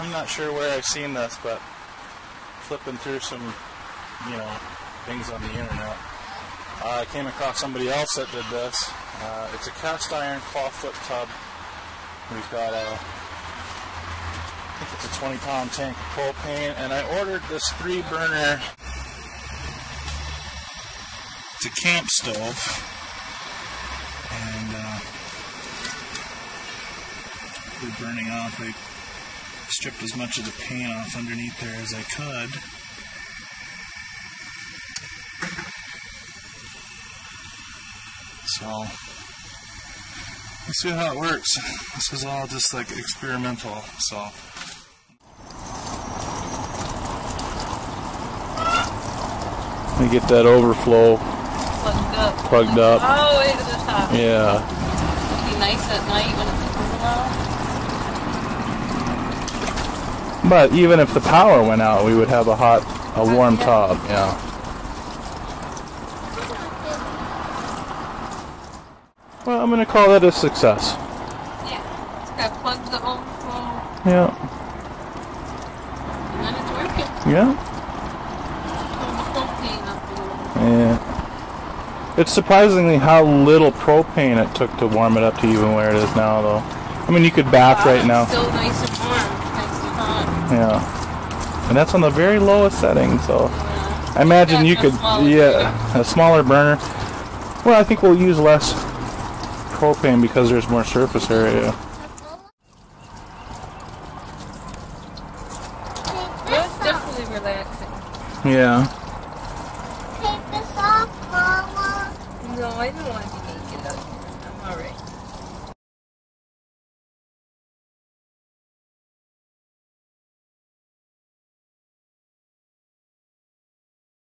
I'm not sure where I've seen this, but flipping through some, you know, things on the internet, uh, I came across somebody else that did this. Uh, it's a cast iron clawfoot tub. We've got a, I think it's a 20 pound tank of propane, and I ordered this three burner. It's a camp stove, and uh, we're burning off. I stripped as much of the paint off underneath there as I could. So, let's see how it works. This is all just like experimental, so. Let me get that overflow Plugged up. plugged up. Oh, all the way to the top. Yeah. It'd be nice at night when it's cool out. But even if the power went out, we would have a hot, a warm tub. Yeah. Well, I'm gonna call that a success. Yeah. It's got plugged the overflow Yeah. and then it's working. Yeah. Pull the propane up a little. Yeah. It's surprisingly how little propane it took to warm it up to even where it is now, though. I mean, you could bath right It's now. Still nice and warm. Nice. Yeah. And that's on the very lowest setting, so. Yeah. I imagine you could, yeah, a smaller burner. Well, I think we'll use less propane because there's more surface area. Yeah, definitely relaxing. Yeah. Take this off, Mama. No, I don't want to be naked up. I'm alright.